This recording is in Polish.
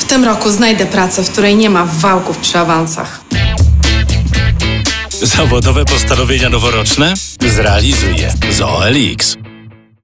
W tym roku znajdę pracę, w której nie ma wałków przy awansach. Zawodowe postanowienia noworoczne? Zrealizuję z OLX.